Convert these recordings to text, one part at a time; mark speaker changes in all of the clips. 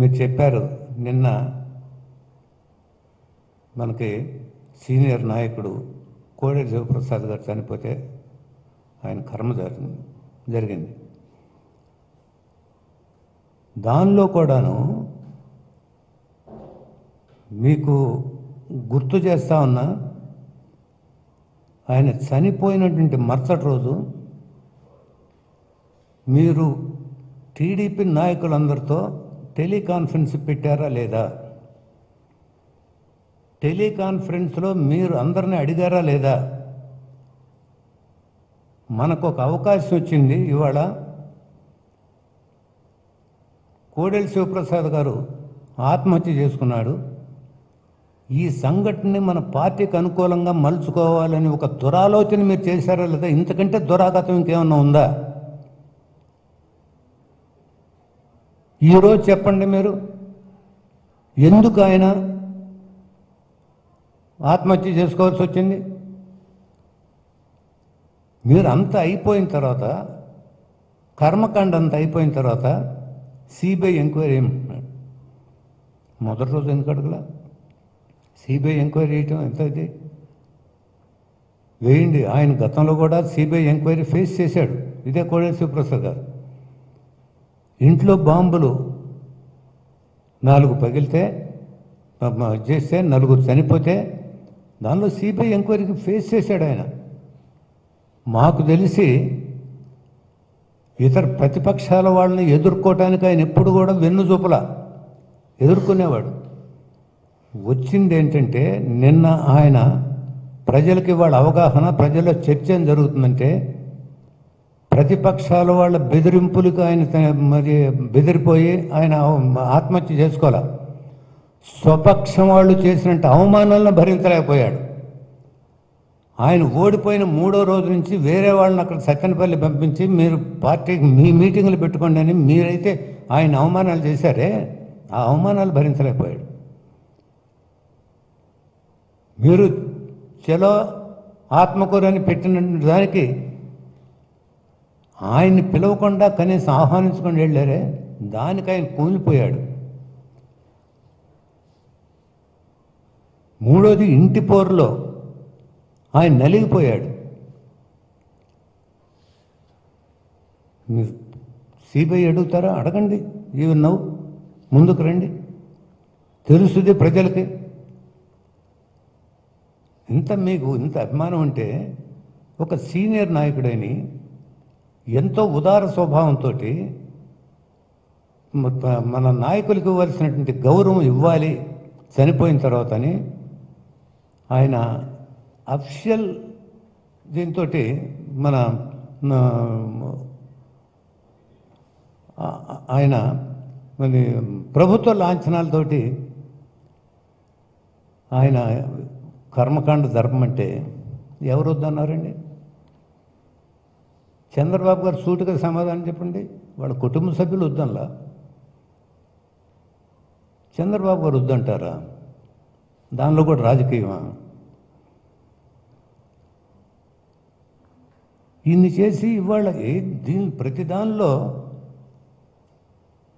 Speaker 1: మీరు చెప్పారు నిన్న మనకి సీనియర్ నాయకుడు కోడేటి శివప్రసాద్ గారు చనిపోతే ఆయన కర్మ జరిగింది జరిగింది. దానిలో కూడాను మీకు గుర్తు చేస్తా ఉన్నా ఆయన చనిపోయినటువంటి మరుసటి రోజు మీరు టీడీపీ నాయకులందరితో టెలికాన్ఫరెన్స్ పెట్టారా లేదా? టెలికాన్ఫరెన్స్లో మీరు అందరిని అడిగారా లేదా? మనకు ఒక అవకాశం వచ్చింది ఇవాళ. కోడెల శివప్రసాద్ గారు ఆత్మహత్య చేసుకున్నాడు. ఈ సంఘటనని మన పార్టీకి అనుకూలంగా మలుచుకోవాలని ఒక దురాలోచన మీరు చేశారా లేదా? ఇంతకంటే దురాగతం ఇంకేమన్నా ఉందా? ఈరోజు చెప్పండి మీరు. ఎందుకు ఆయన ఆత్మహత్య చేసుకోవాల్సి వచ్చింది? మీరు అంత అయిపోయిన తర్వాత కర్మకాండ అంత అయిపోయిన తర్వాత సిబిఐ ఎంక్వైరీ ఏమంటున్నాడు మొదటి రోజు ఎందుకు అడగలా? సిబిఐ ఎంక్వైరీ చేయటం ఎంత ఇది? వేయండి. ఆయన గతంలో కూడా సిబిఐ ఎంక్వైరీ ఫేస్ చేశాడు. ఇదే కోడేశ్వర ప్రసాద్ గారు. ఇంట్లో బాంబులు నాలుగు పగిలితే చేస్తే నలుగురు చనిపోతే దానిలో సిబిఐ ఎంక్వైరీకి ఫేస్ చేశాడు ఆయన. మాకు తెలిసి ఇతర ప్రతిపక్షాల వాళ్ళని ఎదుర్కోవటానికి ఆయన ఎప్పుడు కూడా వెన్ను చూపల. ఎదుర్కొనేవాడు. వచ్చింది ఏంటంటే నిన్న ఆయన ప్రజలకి వాళ్ళ అవగాహన ప్రజల్లో చర్చ ఏం జరుగుతుందంటే ప్రతిపక్షాల వాళ్ళ బెదిరింపులకు ఆయన మరి బెదిరిపోయి ఆయన ఆత్మహత్య చేసుకోవాలి? స్వపక్షం వాళ్ళు చేసినట్టు అవమానాలను భరించలేకపోయాడు. ఆయన ఓడిపోయిన మూడో రోజు నుంచి వేరే వాళ్ళని అక్కడ సత్యనపల్లి పంపించి మీరు పార్టీకి మీ మీటింగులు పెట్టుకోండి అని మీరైతే ఆయన అవమానాలు చేశారే ఆ అవమానాలు భరించలేకపోయాడు. మీరు చలో ఆత్మకూరని పెట్టిన దానికి ఆయన్ని పిలవకుండా కనీసం ఆహ్వానించుకొని వెళ్ళారే? దానికి ఆయన కూలిపోయాడు. మూడోది ఇంటి పోరులో ఆయన నలిగిపోయాడు. సిబిఐ అడుగుతారా? అడగండి. ఈవెన్ నవ్వు? ముందుకు రండి. తెలుస్తుంది ప్రజలకి. ఇంత మీకు ఇంత అభిమానం ఉంటే ఒక సీనియర్ నాయకుడని ఎంతో ఉదార స్వభావంతో మన నాయకులకు ఇవ్వాల్సినటువంటి గౌరవం ఇవ్వాలి చనిపోయిన తర్వాత అని ఆయన అఫిషియల్ దీంతో మన ఆయన మరి ప్రభుత్వ లాంఛనాలతోటి ఆయన కర్మకాండ జరపమంటే ఎవరు వద్దన్నారండి? చంద్రబాబు గారు సూటిగా సమాధానం చెప్పండి. వాళ్ళ కుటుంబ సభ్యులు వద్దనలా చంద్రబాబు గారు వద్దంటారా? దానిలో కూడా రాజకీయమా? ఇన్ని చేసి ఇవాళ దీని ప్రతి దానిలో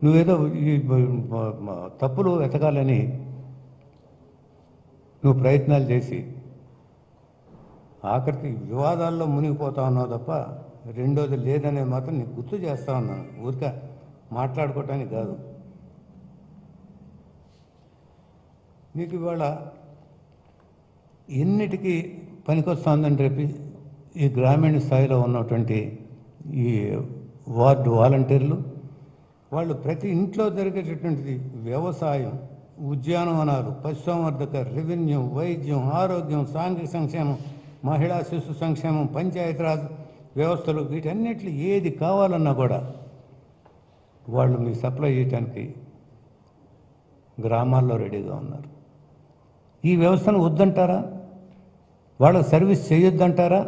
Speaker 1: నువ్వేదో ఈ తప్పులు వెతకాలని నువ్వు ప్రయత్నాలు చేసి ఆఖరికి వివాదాల్లో మునిగిపోతా ఉన్నావు తప్ప రెండోది లేదనే మాత్రం నీకు గుర్తు చేస్తా ఉన్నాను ఊరిక మాట్లాడుకోవటానికి కాదు. నీకు ఇవాళ ఎన్నిటికీ పనికొస్తుందని చెప్పి ఈ గ్రామీణ స్థాయిలో ఉన్నటువంటి ఈ వార్డు వాలంటీర్లు వాళ్ళు ప్రతి ఇంట్లో జరిగేటటువంటిది వ్యవసాయం ఉద్యానవనాలు పశుసంవర్ధక రెవెన్యూ వైద్యం ఆరోగ్యం సాంఘిక సంక్షేమం మహిళా శిశు సంక్షేమం పంచాయతీరాజ్ వ్యవస్థలు వీటన్నిటిలో ఏది కావాలన్నా కూడా వాళ్ళు మీకు సప్లై చేయడానికి గ్రామాల్లో రెడీగా ఉన్నారు. ఈ వ్యవస్థను వద్దంటారా? వాళ్ళ సర్వీస్ చేయొద్దంటారా?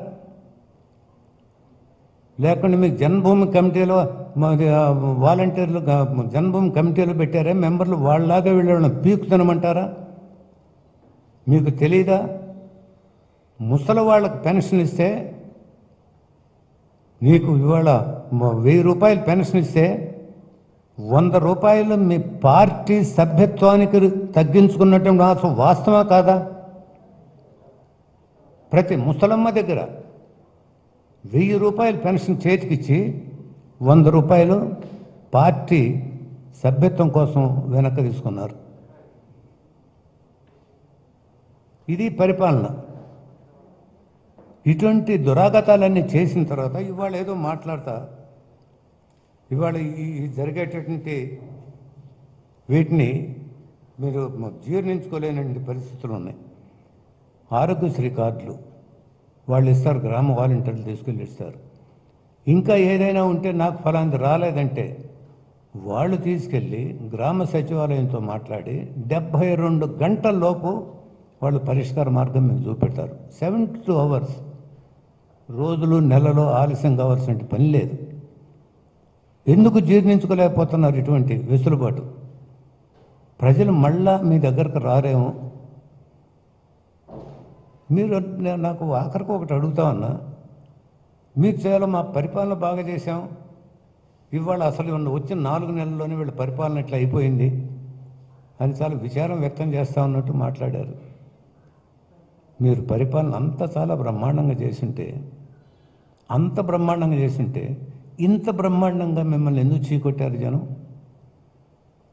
Speaker 1: లేకుండా మీకు జన్మభూమి కమిటీలో వాలంటీర్లు జన్మభూమి కమిటీలో పెట్టారే మెంబర్లు వాళ్ళలాగా వీళ్ళని పీకుతనమంటారా? మీకు తెలీదా? ముసలి వాళ్ళకి పెన్షన్ ఇస్తే నీకు ఇవాళ వెయ్యి రూపాయలు పెన్షన్ ఇస్తే వంద రూపాయలు మీ పార్టీ సభ్యత్వానికి తగ్గించుకున్నటువంటి అసలు వాస్తవా కాదా? ప్రతి ముసలమ్మ దగ్గర వెయ్యి రూపాయలు పెన్షన్ చేతికిచ్చి వంద రూపాయలు పార్టీ సభ్యత్వం కోసం వెనక్కి తీసుకున్నారు. ఇది పరిపాలన. ఇటువంటి దురాగతాలన్నీ చేసిన తర్వాత ఇవాళ ఏదో మాట్లాడతా. ఇవాళ ఈ జరిగేటటువంటి వీటిని మీరు జీర్ణించుకోలేనటువంటి పరిస్థితులు ఉన్నాయి. ఆరోగ్యశ్రీ కార్డులు వాళ్ళు ఇస్తారు గ్రామ వాలంటీర్లు తీసుకెళ్ళి ఇస్తారు. ఇంకా ఏదైనా ఉంటే నాకు ఫలాంది రాలేదంటే వాళ్ళు తీసుకెళ్ళి గ్రామ సచివాలయంతో మాట్లాడి డెబ్భై రెండు గంటల లోపు వాళ్ళు పరిష్కార మార్గం మేము చూపెడతారు. సెవెంటీ టూ అవర్స్ రోజులు నెలలో ఆలస్యం కావాల్సిన పని లేదు. ఎందుకు జీర్ణించుకోలేకపోతున్నారు ఇటువంటి వెసులుబాటు? ప్రజలు మళ్ళా మీ దగ్గరకు రారేమో? మీరు నాకు ఆఖరికి ఒకటి అడుగుతా ఉన్నా మీరు చేయాలి మా పరిపాలన బాగా చేశాం. ఇవాళ అసలు ఉన్న వచ్చిన నాలుగు నెలల్లోనే వీళ్ళ పరిపాలన ఇట్లా అయిపోయింది అని చాలా విచారం వ్యక్తం చేస్తూ ఉన్నట్టు మాట్లాడారు. మీరు పరిపాలన అంతా చాలా బ్రహ్మాండంగా చేసుంటే అంత బ్రహ్మాండంగా చేసింటే ఇంత బ్రహ్మాండంగా మిమ్మల్ని ఎందుకు చీకొట్టారు జనం?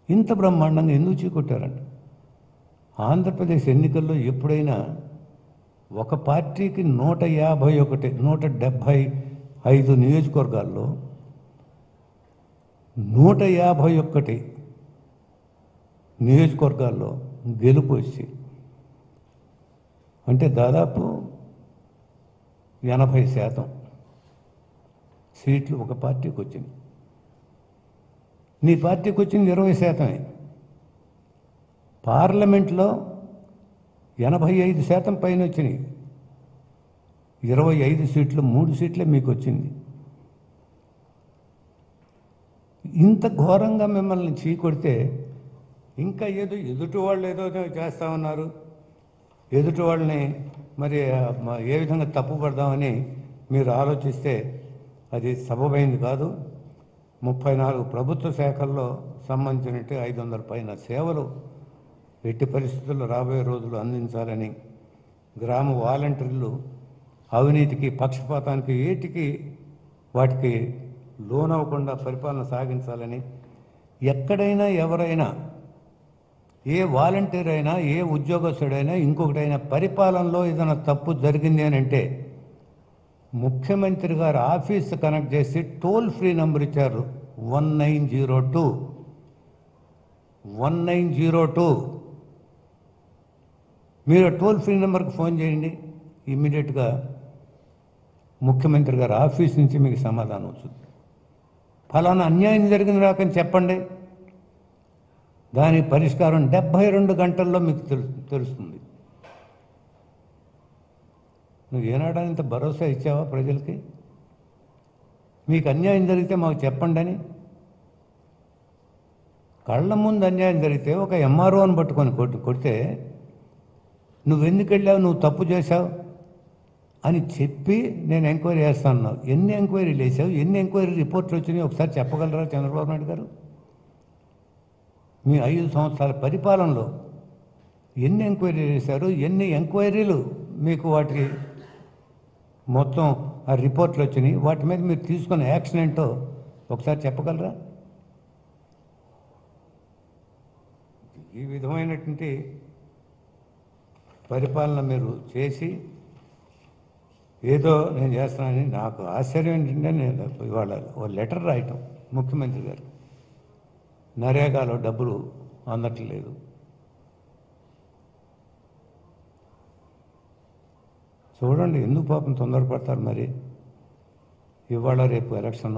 Speaker 1: ఇంత బ్రహ్మాండంగా ఎందుకు చీకొట్టారంట? ఆంధ్రప్రదేశ్ ఎన్నికల్లో ఎప్పుడైనా ఒక పార్టీకి నూట యాభై ఒకటి నూట డెబ్భై ఐదు నియోజకవర్గాల్లో నూట యాభై ఒక్కటి నియోజకవర్గాల్లో గెలుపు వచ్చి అంటే దాదాపు ఎనభై శాతం సీట్లు ఒక పార్టీకి వచ్చింది. నీ పార్టీకి వచ్చింది ఇరవై శాతమే. పార్లమెంట్లో ఎనభై ఐదు శాతం పైన వచ్చినాయి. ఇరవై ఐదు సీట్లు మూడు సీట్లే మీకు వచ్చింది. ఇంత ఘోరంగా మిమ్మల్ని చీకొడితే ఇంకా ఏదో ఎదుటి వాళ్ళు ఏదో చేస్తా ఉన్నారు. ఎదుటి వాళ్ళని మరి ఏ విధంగా తప్పుపడదామని మీరు ఆలోచిస్తే అది సబబైంది కాదు. ముప్పై నాలుగు ప్రభుత్వ శాఖల్లో సంబంధించినట్టు ఐదు వందల పైన సేవలు ఎట్టి పరిస్థితుల్లో రాబోయే రోజులు అందించాలని గ్రామ వాలంటీర్లు అవినీతికి పక్షపాతానికి ఏటికి వాటికి లోనవ్వకుండా పరిపాలన సాగించాలని ఎక్కడైనా ఎవరైనా ఏ వాలంటీర్ అయినా ఏ ఉద్యోగస్తుడైనా ఇంకొకటైనా పరిపాలనలో ఏదైనా తప్పు జరిగింది అని అంటే ముఖ్యమంత్రి గారు ఆఫీస్ కనెక్ట్ చేసి టోల్ ఫ్రీ నెంబర్ ఇచ్చారు. One nine zero two. One nine zero two. మీరు టోల్ ఫ్రీ నెంబర్కి ఫోన్ చేయండి. ఇమ్మీడియట్గా ముఖ్యమంత్రి గారు ఆఫీస్ నుంచి మీకు సమాధానం వస్తుంది. ఫలానా అన్యాయం జరిగింది రాకని చెప్పండి. దాని పరిష్కారం డెబ్భై రెండు గంటల్లో మీకు తెలు తెలుస్తుంది. నువ్వు ఏనాడని ఇంత భరోసా ఇచ్చావా ప్రజలకి? మీకు అన్యాయం జరిగితే మాకు చెప్పండి అని. కళ్ళ ముందు అన్యాయం జరిగితే ఒక ఎంఆర్ఓని పట్టుకొని కొట్టి కొడితే నువ్వెందుకు వెళ్ళావు నువ్వు తప్పు చేశావు? అని చెప్పి నేను ఎంక్వైరీ చేస్తాను ఎన్ని ఎంక్వైరీలు వేసావు ఎన్ని ఎంక్వైరీ రిపోర్ట్లు వచ్చినాయి ఒకసారి చెప్పగలరా చంద్రబాబు నాయుడు గారు? మీ ఐదు సంవత్సరాల పరిపాలనలో ఎన్ని ఎంక్వైరీలు చేశారు? ఎన్ని ఎంక్వైరీలు మీకు వాటికి మొత్తం ఆ రిపోర్ట్లు వచ్చినాయి. వాటి మీద మీరు తీసుకున్న యాక్షన్ ఏంటో ఒకసారి చెప్పగలరా? ఈ విధమైనటువంటి పరిపాలన మీరు చేసి ఏదో నేను చేస్తానని నాకు ఆశ్చర్యం ఏంటంటే నేను ఇవాళ ఓ లెటర్ రాయటం ముఖ్యమంత్రి గారు. నరేగాలో డబ్బులు అందట్లేదు. చూడండి ఎందుకు పాపం తొందరపడతారు మరి? ఇవాళ రేపు ఎలక్షన్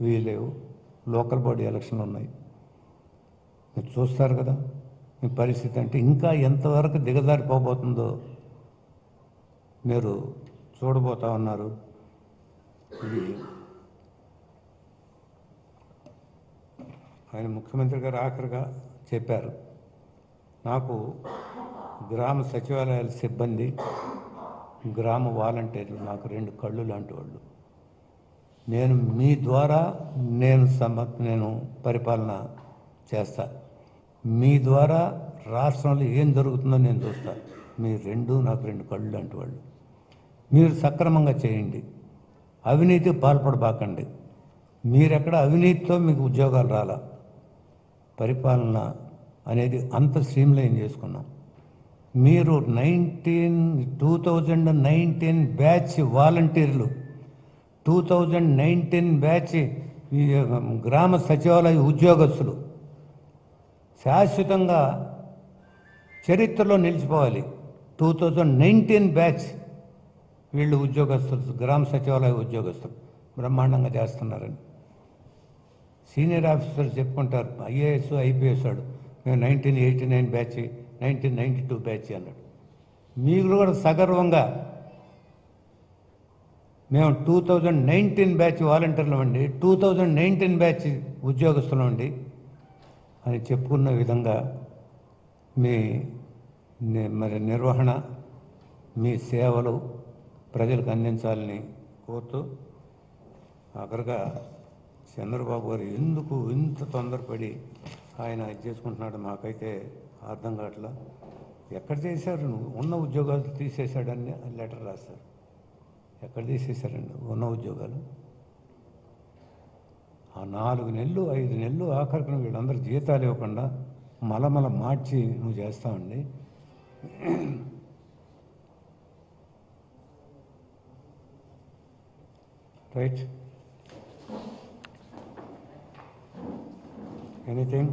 Speaker 1: వీలేవు. లోకల్ బాడీ ఎలక్షన్లు ఉన్నాయి. మీరు చూస్తారు కదా మీ పరిస్థితి అంటే ఇంకా ఎంతవరకు దిగజారిపోబోతుందో మీరు చూడబోతా ఉన్నారు. ఇది ఆయన ముఖ్యమంత్రి గారు ఆఖరిగా చెప్పారు. నాకు గ్రామ సచివాలయాల సిబ్బంది గ్రామ వాలంటీర్లు నాకు రెండు కళ్ళు లాంటి వాళ్ళు. నేను మీ ద్వారా నేను సమ నేను పరిపాలన చేస్తా. మీ ద్వారా రాష్ట్రంలో ఏం జరుగుతుందో నేను చూస్తా. మీ రెండు నాకు రెండు కళ్ళు లాంటి వాళ్ళు. మీరు సక్రమంగా చేయండి. అవినీతి పాల్పడబాకండి. మీరెక్కడ అవినీతితో మీకు ఉద్యోగాలు రాలా. పరిపాలన అనేది అంత స్ట్రీమ్లైన్ చేసుకున్నాం. మీరు nineteen two thousand nineteen batch వాలంటీర్లు. టూ థౌజండ్ నైన్టీన్ బ్యాచ్ గ్రామ సచివాలయ ఉద్యోగస్తులు. శాశ్వతంగా చరిత్రలో నిలిచిపోవాలి. టూ థౌజండ్ నైన్టీన్ బ్యాచ్ వీళ్ళు ఉద్యోగస్తులు గ్రామ సచివాలయ ఉద్యోగస్తులు. బ్రహ్మాండంగా చేస్తున్నారని. సీనియర్ ఆఫీసర్లు చెప్పుకుంటారు. ఐఏఎస్ ఐపీఎస్ వాడు. మేము nineteen eighty nine batch nineteen ninety two batch అన్నాడు. మీరు కూడా సగర్వంగా. మేము టూ థౌజండ్ నైన్టీన్ బ్యాచ్ వాలంటీర్లు అండి టూ థౌజండ్ నైన్టీన్ బ్యాచ్ ఉద్యోగస్తులం అండి అని చెప్పుకున్న విధంగా మీ మరి నిర్వహణ మీ సేవలు ప్రజలకు అందించాలని కోరుతూ ఆఖరిగా చంద్రబాబు గారు ఎందుకు ఇంత తొందరపడి ఆయన ఇది చేసుకుంటున్నాడు మాకైతే అర్థం కావట్లా? ఎక్కడ చేశారు? నువ్వు ఉన్న ఉద్యోగాలు తీసేశాడని లెటర్ రాస్తారు ఎక్కడ తీసేశారండి? ఉన్న ఉద్యోగాలు? ఆ నాలుగు నెలలు ఐదు నెలలు ఆఖరికి వీళ్ళందరూ జీతాలు ఇవ్వకుండా మలమల మార్చి నువ్వు చేస్తావండి. రైట్. ఎనీథింగ్